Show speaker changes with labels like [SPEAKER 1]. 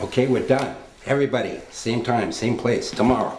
[SPEAKER 1] Okay, we're done. Everybody, same time, same place, tomorrow.